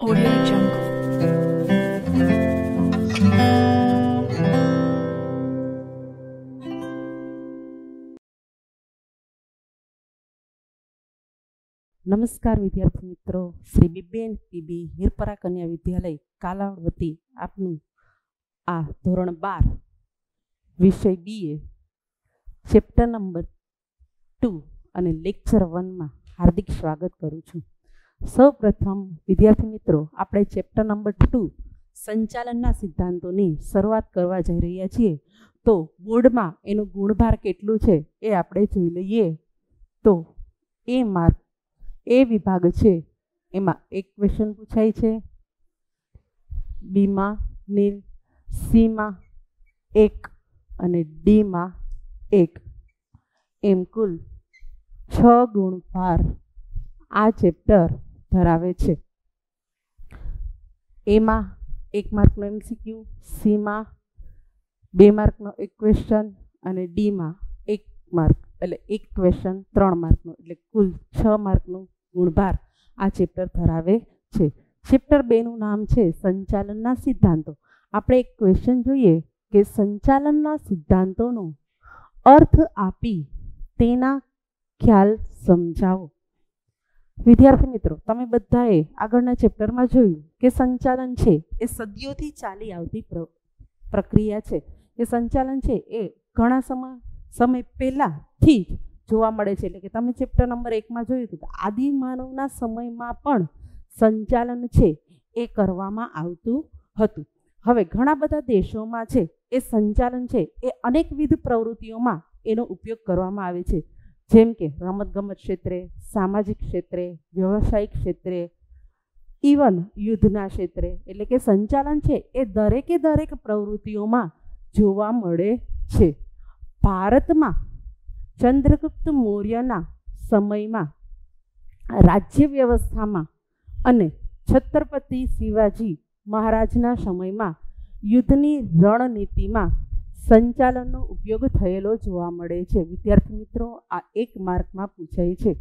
Audio Jungle. નમસ્કાર વિદ્યાર્થી મિત્રો. શ્રી બિબેન પીબી હિરપરા કન્યા વિદ્યાલય કાલાવડ વતી આપનું આ ધોરણ બાર વિષય બીએ ચેપ્ટર નંબર ટુ અને લેક્ચર વનમાં હાર્દિક સ્વાગત કરું છું. સૌ પ્રથમ વિદ્યાર્થી મિત્રો, આપણે ચેપ્ટર નંબર ટુ સંચાલનના સિદ્ધાંતોની શરૂઆત કરવા જઈ રહ્યા છીએ. તો બોર્ડમાં એનું ગુણભાર કેટલું છે એ આપણે જોઈ લઈએ. તો એ માર્ક, એ વિભાગ છે, એમાં એક ક્વેશ્ચન પૂછાય છે. બીમાં નીલ, સીમાં એક અને ડીમાં એક. એમ કુલ છ ગુણ ભાર આ ચેપ્ટર ધરાવે છે. એમાં એક માર્કનો એમસીક્યુ સીમાં બે માર્કનો એક ક્વેશ્ચન અને ડીમાં એક માર્ક, એટલે એક ક્વેશ્ચન ત્રણ માર્કનું, એટલે કુલ છ માર્કનું ગુણભાર આ ચેપ્ટર ધરાવે છે. ચેપ્ટર બેનું નામ છે સંચાલનના સિદ્ધાંતો. આપણે એક ક્વેશ્ચન જોઈએ કે સંચાલનના સિદ્ધાંતોનો અર્થ આપી તેના ખ્યાલ સમજાવો. વિદ્યાર્થી મિત્રો, તમે બધાએ આગળના ચેપ્ટરમાં જોયું કે સંચાલન છે એ સદીઓથી ચાલી આવતી પ્ર- પ્રક્રિયા છે. એ સંચાલન છે એ ઘણા સમય સમય પહેલાંથી જ જોવા મળે છે. એટલે કે તમે ચેપ્ટર નંબર એકમાં જોયું હતું કે આદિ માનવના સમયમાં પણ સંચાલન છે એ કરવામાં આવતું હતું. હવે ઘણા બધા દેશોમાં છે એ સંચાલન છે એ અનેકવિધ પ્રવૃત્તિઓમાં એનો ઉપયોગ કરવામાં આવે છે. જેમ કે રમતગમત ક્ષેત્રે, સામાજિક ક્ષેત્રે, વ્યવસાયિક ક્ષેત્રે ઇવન યુદ્ધના ક્ષેત્રે, એટલે કે સંચાલન છે, એ દરેકે દરેક પ્રવૃત્તિઓમાં જોવા મળે છે. ભારતમાં ચંદ્રગુપ્ત મૌર્યના સમયમાં રાજ્ય વ્યવસ્થામાં અને છત્રપતિ શિવાજી મહારાજના સમયમાં યુદ્ધની રણનીતિમાં સંચાલનનો ઉપયોગ થયેલો જોવા મળે છે. વિદ્યાર્થી મિત્રો, આ એક માર્કમાં પૂછાય છે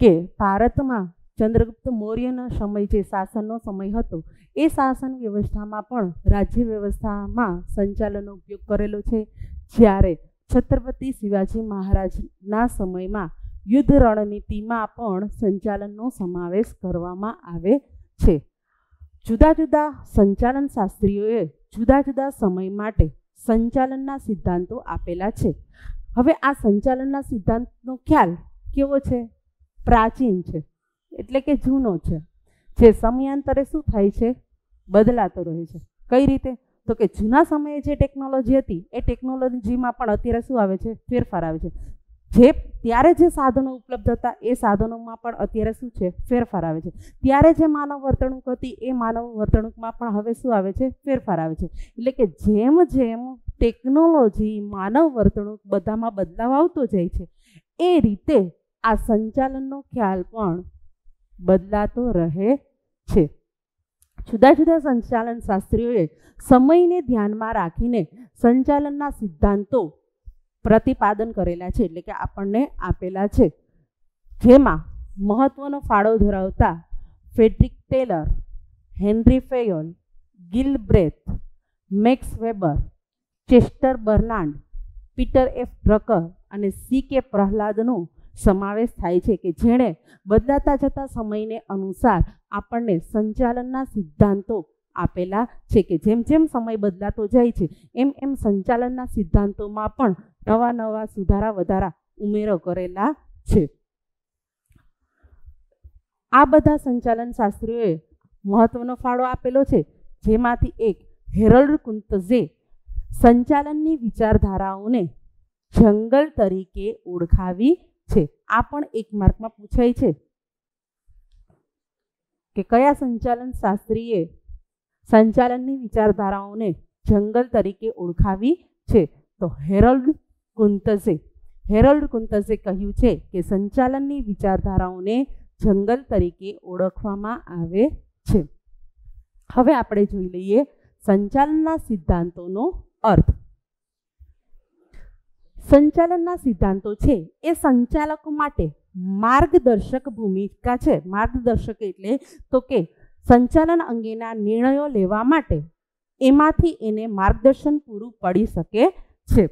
કે ભારતમાં ચંદ્રગુપ્ત મૌર્યનો સમય જે શાસનનો સમય હતો, એ શાસન વ્યવસ્થામાં પણ રાજ્ય વ્યવસ્થામાં સંચાલનનો ઉપયોગ કરેલો છે. જ્યારે છત્રપતિ શિવાજી મહારાજના સમયમાં યુદ્ધ રણનીતિમાં પણ સંચાલનનો સમાવેશ કરવામાં આવે છે. જુદા જુદા સંચાલન શાસ્ત્રીઓએ જુદા જુદા સમય માટે સંચાલનના સિદ્ધાંતો આપેલા છે. હવે આ સંચાલનના સિદ્ધાંતનો ખ્યાલ કેવો છે? પ્રાચીન છે, એટલે કે જૂનો છે. જે સમયાંતરે શું થાય છે? બદલાતો રહે છે. કઈ રીતે? તો કે જૂના સમયે જે ટેકનોલોજી હતી, એ ટેકનોલોજીમાં પણ અત્યારે શું આવે છે? ફેરફાર આવે છે. જે ત્યારે જે સાધનો ઉપલબ્ધ હતા, એ સાધનોમાં પણ અત્યારે શું છે? ફેરફાર આવે છે. ત્યારે જે માનવ વર્તણૂક હતી, એ માનવ વર્તણૂકમાં પણ હવે શું આવે છે? ફેરફાર આવે છે. એટલે કે જેમ જેમ ટેકનોલોજી, માનવ વર્તણૂક બધામાં બદલાવ આવતો જાય છે, એ રીતે આ સંચાલનનો ખ્યાલ પણ બદલાતો રહે છે. જુદા જુદા સંચાલન શાસ્ત્રીઓએ સમયને ધ્યાનમાં રાખીને સંચાલનના સિદ્ધાંતો પ્રતિપાદન કરેલા છે, એટલે કે આપણને આપેલા છે. જેમાં મહત્વનો ફાળો ધરાવતા Frederick Taylor, Henry Fayol, Gilbreth, Max Weber, Chester Barnard, Peter F Drucker અને સી કે પ્રહલાદનો સમાવેશ થાય છે કે જેણે બદલાતા જતા સમયને અનુસાર આપણને સંચાલનના સિદ્ધાંતો આપેલા છે કે જેમ જેમ સમય બદલાતો જાય છે, એમ એમ સંચાલનના સિદ્ધાંતોમાં પણ નવા નવા સુધારા વધારા ઉમેરો કરેલા છે. આ બધા સંચાલન શાસ્ત્રીઓએ મહત્વનો ફાળો આપેલો છે, જેમાંથી એક હેરલ્ડ કુંતઝે સંચાલનની વિચારધારાઓને જંગલ તરીકે ઓળખાવી છે. આ પણ એક માર્કમાં પૂછાય છે કે કયા સંચાલન શાસ્ત્રીએ સંચાલનની વિચારધારાઓને જંગલ તરીકે ઓળખાવી છે. તો હેરલ્ડ કુંતઝે હેરલ્ડ કુંતઝે કહ્યું છે કે સંચાલનની વિચારધારાઓને જંગલ તરીકે ઓળખવામાં આવે છે. હવે આપણે જોઈ લઈએ સંચાલનના સિદ્ધાંતોનો અર્થ. સંચાલનના સિદ્ધાંતો છે, એ સંચાલકો માટે માર્ગદર્શક ભૂમિકા છે. માર્ગદર્શક એટલે તો કે સંચાલન અંગેના નિર્ણયો લેવા માટે એમાંથી એને માર્ગદર્શન પૂરું પડી શકે છે.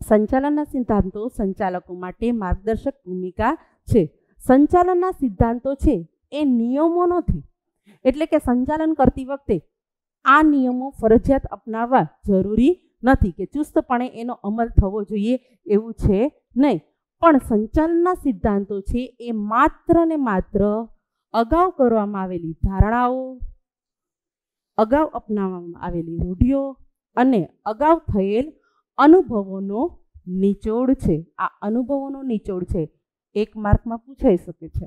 સંચાલનના સિદ્ધાંતો સંચાલકો માટે માર્ગદર્શક ભૂમિકા છે. સંચાલનના સિદ્ધાંતો છે એ નિયમો નથી એટલે કે સંચાલન કરતી વખતે આ નિયમો ફરજિયાત અપનાવવા જરૂરી નથી કે ચુસ્તપણે એનો અમલ થવો જોઈએ એવું છે નહીં. પણ સંચાલનના સિદ્ધાંતો છે એ માત્ર ને માત્ર અગાઉ કરવામાં આવેલી ધારણાઓ, અગાઉ અપનાવવામાં આવેલી રૂઢિઓ અને અગાઉ થયેલ અનુભવોનો નિચોડ છે. આ અનુભવોનો નિચોડ છે. એક માર્કમાં પૂછાઈ શકે છે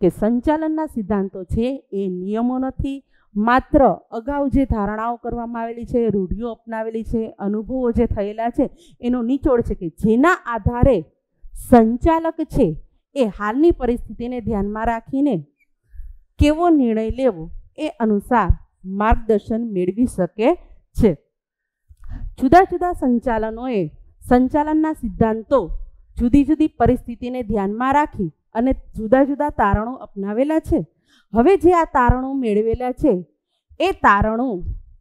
કે સંચાલનના સિદ્ધાંતો છે એ નિયમો નથી, માત્ર અગાઉ જે ધારણાઓ કરવામાં આવેલી છે, રૂઢિઓ અપનાવેલી છે, અનુભવો જે થયેલા છે, એનો નિચોડ છે કે જેના આધારે સંચાલક છે એ હાલની પરિસ્થિતિને ધ્યાનમાં રાખીને કેવો નિર્ણય લેવો એ અનુસાર માર્ગદર્શન મેળવી શકે છે. જુદા જુદા સંચાલનોએ સંચાલનના સિદ્ધાંતો જુદી જુદી પરિસ્થિતિને ધ્યાનમાં રાખી અને જુદા જુદા તારણો અપનાવેલા છે. હવે જે આ તારણો મેળવેલા છે, એ તારણો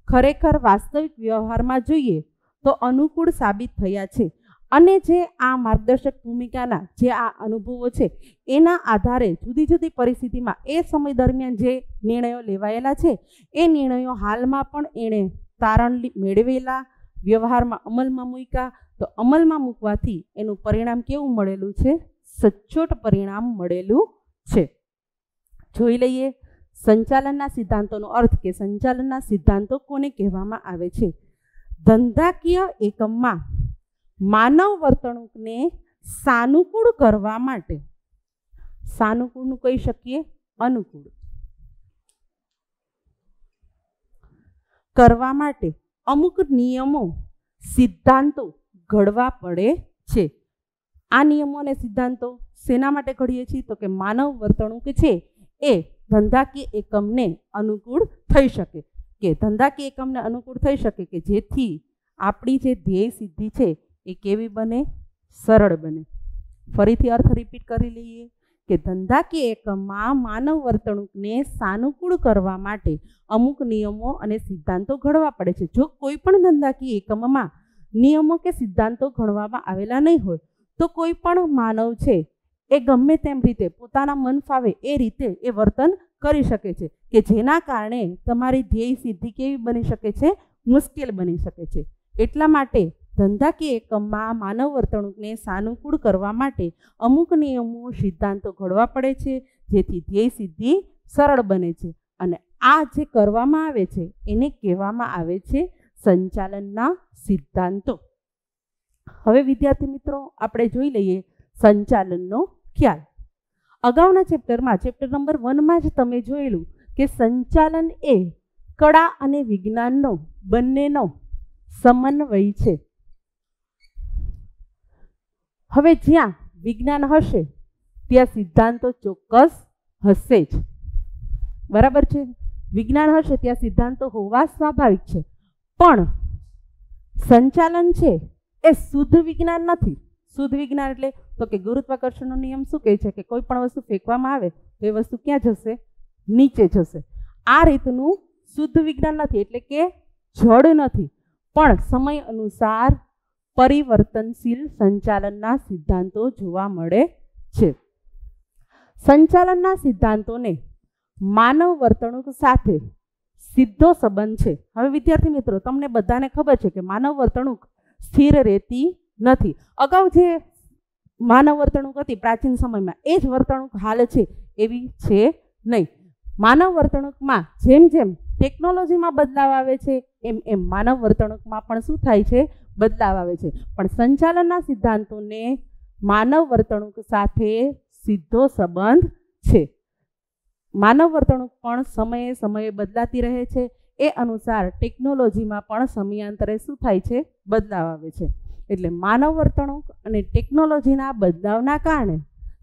ખરેખર વાસ્તવિક વ્યવહારમાં જોઈએ તો અનુકૂળ સાબિત થયા છે. અને જે આ માર્ગદર્શક ભૂમિકાના જે આ અનુભવો છે, એના આધારે જુદી જુદી પરિસ્થિતિમાં એ સમય દરમિયાન જે નિર્ણયો લેવાયેલા છે, એ નિર્ણયો હાલમાં પણ એણે તારણ મેળવેલા, વ્યવહારમાં અમલમાં મૂક્યા. તો અમલમાં મૂકવાથી એનું પરિણામ કેવું મળેલું છે? સચોટ પરિણામ મળેલું છે. જોઈ લઈએ, સંચાલનના સિદ્ધાંતોનો અર્થ કે સંચાલનના સિદ્ધાંતો કોને કહેવામાં આવે છે? ધંધાકીય એકમમાં માનવ વર્તણૂકને સાનુકૂળ કરવા માટે. સાનુકૂળનું કહી શકીએ અનુકૂળ. કરવા માટે અમુક નિયમો, સિદ્ધાંતો ઘડવા પડે છે. આ નિયમો અને સિદ્ધાંતો શેના માટે ઘડીએ છીએ? તો કે માનવ વર્તણૂક છે એ ધંધાકીય એકમને અનુકૂળ થઈ શકે. કે ધંધાકીય એકમને અનુકૂળ થઈ શકે કે જેથી આપણી જે ધ્યેય સિદ્ધિ છે એ કેવી બને? સરળ બને. ફરીથી અર્થ રિપીટ કરી લઈએ કે ધંધાકીય એકમમાં માનવ વર્તણૂકને સાનુકૂળ કરવા માટે અમુક નિયમો અને સિદ્ધાંતો ઘડવા પડે છે. જો કોઈ પણ ધંધાકીય એકમમાં નિયમો કે સિદ્ધાંતો ઘડવામાં આવેલા નહીં હોય, તો કોઈ પણ માનવ છે, એ ગમે તેમ રીતે પોતાના મન ફાવે એ રીતે એ વર્તન કરી શકે છે, કે જેના કારણે તમારી ધ્યેય સિદ્ધિ કેવી બની શકે છે? મુશ્કેલ બની શકે છે. એટલા માટે ધંધાકીય એકમમાં માનવ વર્તણૂકને સાનુકૂળ કરવા માટે અમુક નિયમો સિદ્ધાંતો ઘડવા પડે છે, જેથી ધ્યેય સિદ્ધિ સરળ બને છે. અને આ જે કરવામાં આવે છે, એને કહેવામાં આવે છે સંચાલનના સિદ્ધાંતો. હવે વિદ્યાર્થી મિત્રો, આપણે જોઈ લઈએ સંચાલનનો ખ્યાલ. અગાઉના ચેપ્ટરમાં, ચેપ્ટર નંબર વનમાં જ તમે જોયેલું કે સંચાલન એ કળા અને વિજ્ઞાનનો બંનેનો સમન્વય છે. હવે જ્યાં વિજ્ઞાન હશે, ત્યાં સિદ્ધાંતો ચોક્કસ હશે જ. બરાબર છે? વિજ્ઞાન હશે, ત્યાં સિદ્ધાંતો હોવા સ્વાભાવિક છે. પણ સંચાલન છે એ શુદ્ધ વિજ્ઞાન નથી. શુદ્ધ વિજ્ઞાન એટલે તો કે ગુરુત્વાકર્ષણનો નિયમ શું કહે છે? કે કોઈ પણ વસ્તુ ફેંકવામાં આવે, તો એ વસ્તુ ક્યાં જશે? નીચે જશે. આ રીતનું શુદ્ધ વિજ્ઞાન નથી, એટલે કે જડ નથી. પણ સમય અનુસાર પરિવર્તનશીલ સંચાલનના સિદ્ધાંતો જોવા મળે છે. સંચાલનના સિદ્ધાંતોને માનવ વર્તણૂક સાથે સીધો સંબંધ છે. હવે વિદ્યાર્થી મિત્રો, તમને બધાને ખબર છે કે માનવ વર્તણૂક સ્થિર રહેતી નથી. અગાઉ જે માનવ વર્તણૂક હતી પ્રાચીન સમયમાં, એ જ વર્તણૂક હાલ છે એવી છે નહીં. માનવ વર્તણૂકમાં જેમ જેમ ટેકનોલોજીમાં બદલાવ આવે છે, એમ એમ માનવ વર્તણૂકમાં પણ શું થાય છે? બદલાવ આવે છે. પણ સંચાલનના સિદ્ધાંતોને માનવ વર્તણૂક સાથે સીધો સંબંધ છે. માનવ વર્તણૂક પણ સમયે સમયે બદલાતી રહે છે. એ અનુસાર ટેકનોલોજીમાં પણ સમયાંતરે શું થાય છે? બદલાવ આવે છે. એટલે માનવ વર્તણૂક અને ટેકનોલોજીના બદલાવના કારણે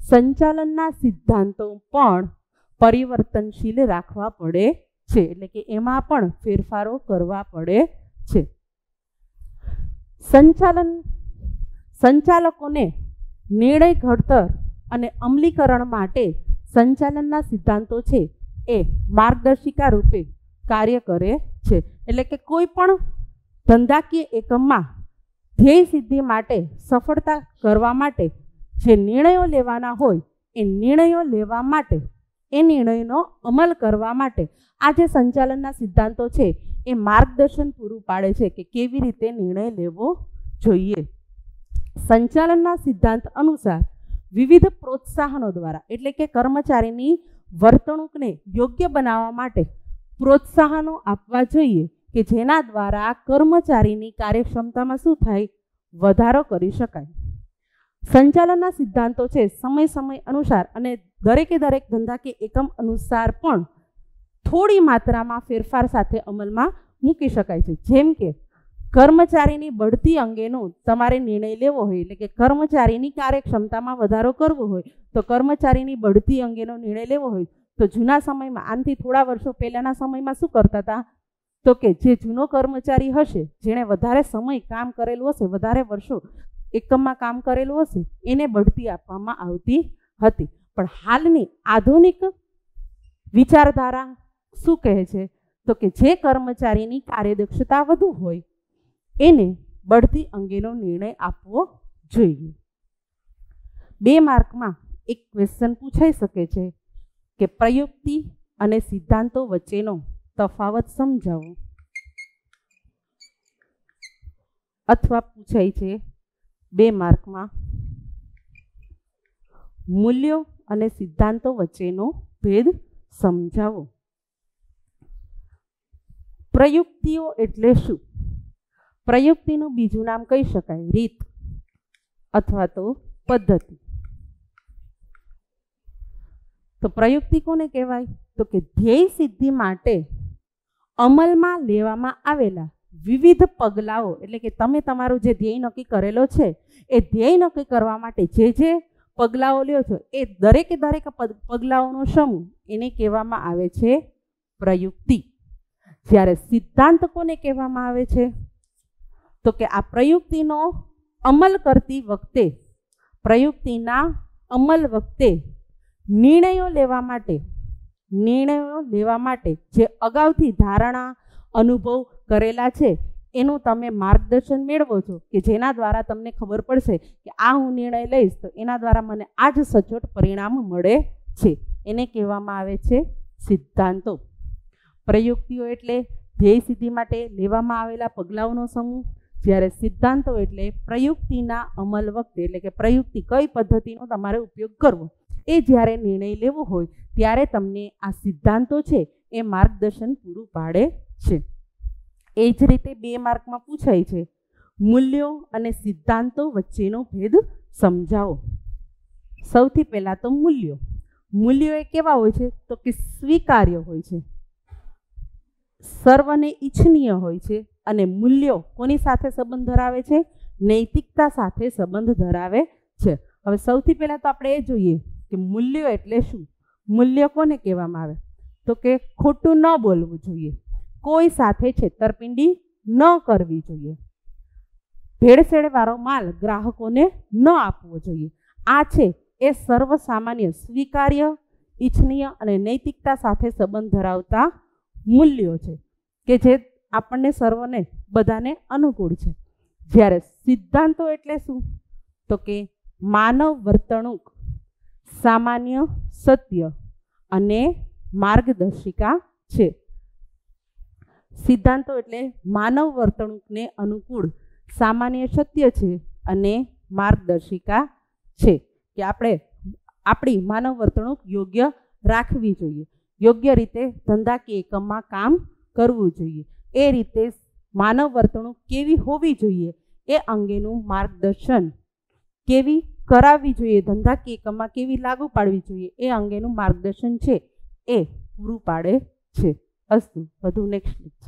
સંચાલનના સિદ્ધાંતો પણ પરિવર્તનશીલ રાખવા પડે છે. એટલે કે એમાં પણ ફેરફારો કરવા પડે છે. સંચાલન સંચાલકોને નિર્ણય ઘડતર અને અમલીકરણ માટે સંચાલનના સિદ્ધાંતો છે એ માર્ગદર્શિકા રૂપે કાર્ય કરે છે. એટલે કે કોઈ પણ ધંધાકીય એકમમાં ધ્યેય સિદ્ધિ માટે સફળતા કરવા માટે જે નિર્ણયો લેવાના હોય, એ નિર્ણયો લેવા માટે એ નિર્ણયનો અમલ કરવા માટે. આ જે સંચાલનના સિદ્ધાંતો છે, એ માર્ગદર્શન પૂરું પાડે છે કે કેવી રીતે નિર્ણય લેવો જોઈએ. સંચાલનના સિદ્ધાંત અનુસાર વિવિધ પ્રોત્સાહનો દ્વારા, એટલે કે કર્મચારીની વર્તણૂકને યોગ્ય બનાવવા માટે પ્રોત્સાહનો આપવા જોઈએ કે જેના દ્વારા કર્મચારીની કાર્યક્ષમતામાં શું થાય, વધારો કરી શકાય. સંચાલનના સિદ્ધાંતો છે, સમય સમય અનુસાર અને દરેકે દરેક ધંધાકીય એકમ અનુસાર પણ થોડી માત્રામાં ફેરફાર સાથે અમલમાં મૂકી શકાય છે. જેમ કે, કર્મચારીની બઢતી અંગેનો તમારે નિર્ણય લેવો હોય, એટલે કે કર્મચારીની કાર્યક્ષમતામાં વધારો કરવો હોય, તો કર્મચારીની બઢતી અંગેનો નિર્ણય લેવો હોય, તો જૂના સમયમાં, આનથી થોડા વર્ષો પહેલાંના સમયમાં શું કરતા હતા? તો કે જે જૂનો કર્મચારી હશે, જેણે વધારે સમય કામ કરેલું હશે, વધારે વર્ષો એકમમાં કામ કરેલું હશે, એને બઢતી આપવામાં આવતી હતી. પણ હાલની આધુનિક વિચારધારા શું કહે છે? તો કે જે કર્મચારીની કાર્યદક્ષતા વધુ હોય, એને બઢતી અંગેનો નિર્ણય આપવો જોઈએ. બે માર્કમાં એક ક્વેશ્ચન પૂછાઈ શકે છે કે પ્રયુક્તિ અને સિદ્ધાંતો વચ્ચેનો તફાવત સમજાવો. અથવા પૂછાય છે, બે માર્કમાં મૂલ્યો અને સિદ્ધાંતો વચ્ચેનો ભેદ સમજાવો. પ્રયુક્તિઓ એટલે શું? પ્રયુક્તિનું બીજું નામ કહી શકાય, રીત અથવા તો પદ્ધતિ. તો પ્રયુક્તિ કોને કહેવાય? તો કે ધ્યેય સિદ્ધિ માટે અમલમાં લેવામાં આવેલા વિવિધ પગલાઓ, એટલે કે તમે તમારું જે ધ્યેય નક્કી કરેલો છે, એ ધ્યેય નક્કી કરવા માટે જે જે પગલાઓ લ્યો છો. એ દરેકે દરેક પગલાઓનો સમૂહ એને કહેવામાં આવે છે પ્રયુક્તિ. જ્યારે સિદ્ધાંત કોને કહેવામાં આવે છે? તો કે આ પ્રયુક્તિનો અમલ કરતી વખતે, પ્રયુક્તિના અમલ વખતે નિર્ણયો લેવા માટે, નિર્ણયો લેવા માટે જે અગાઉથી ધારણા અનુભવ કરેલા છે એનું તમે માર્ગદર્શન મેળવો છો કે જેના દ્વારા તમને ખબર પડશે કે આ હું નિર્ણય લઈશ, તો એના દ્વારા મને આ જ સચોટ પરિણામ મળે છે. એને કહેવામાં આવે છે સિદ્ધાંતો. પ્રયુક્તિઓ એટલે ધ્યેય સિદ્ધિ માટે લેવામાં આવેલા પગલાઓનો સમૂહ. જ્યારે સિદ્ધાંતો એટલે પ્રયુક્તિના અમલ વખતે, એટલે કે પ્રયુક્તિ કઈ પદ્ધતિનો તમારે ઉપયોગ કરવો, એ જ્યારે નિર્ણય લેવો હોય, ત્યારે તમને આ સિદ્ધાંતો છે એ માર્ગદર્શન પૂરું પાડે છે. એ જ રીતે બે માર્કમાં પૂછાય છે. મૂલ્યો અને સિદ્ધાંતો વચ્ચેનો ભેદ સમજાવો. સૌથી પહેલાં તો મૂલ્યો. મૂલ્યો એ કેવા હોય છે? તો કે સ્વીકાર્ય હોય છે. સર્વને ઈચ્છનીય હોય છે અને મૂલ્યો કોની સાથે સંબંધ ધરાવે છે? નૈતિકતા સાથે સંબંધ ધરાવે છે. હવે સૌથી પહેલાં તો આપણે એ જોઈએ કે મૂલ્યો એટલે શું? મૂલ્ય કોને કહેવામાં આવે? તો કે ખોટું ન બોલવું જોઈએ. કોઈ સાથે છેતરપિંડી ન કરવી જોઈએ. ભેળસેળવાળો માલ ગ્રાહકોને ન આપવો જોઈએ. આ છે એ સર્વસામાન્ય, સ્વીકાર્ય, ઈચ્છનીય અને નૈતિકતા સાથે સંબંધ ધરાવતા મૂલ્યો છે, કે જે આપણને સર્વને બધાને અનુકૂળ છે. જ્યારે સિદ્ધાંતો એટલે શું? તો કે માનવ વર્તણૂક, સામાન્ય સત્ય અને માર્ગદર્શિકા છે. સિદ્ધાંતો એટલે માનવ વર્તણૂકને અનુકૂળ, સામાન્ય સત્ય છે અને માર્ગદર્શિકા છે કે આપણે આપણી માનવ વર્તણૂક યોગ્ય રાખવી જોઈએ. યોગ્ય રીતે ધંધાકીય એકમમાં કામ કરવું જોઈએ. એ રીતે માનવ વર્તણૂક કેવી હોવી જોઈએ એ અંગેનું માર્ગદર્શન કેવી કરાવવી જોઈએ ધંધાકીય એકમમાં કેવી લાગુ પાડવી જોઈએ એ અંગેનું માર્ગદર્શન છે એ પૂરું પાડે છે. અસ્તુ વધુ નેક્સ્ટ લેક્ચર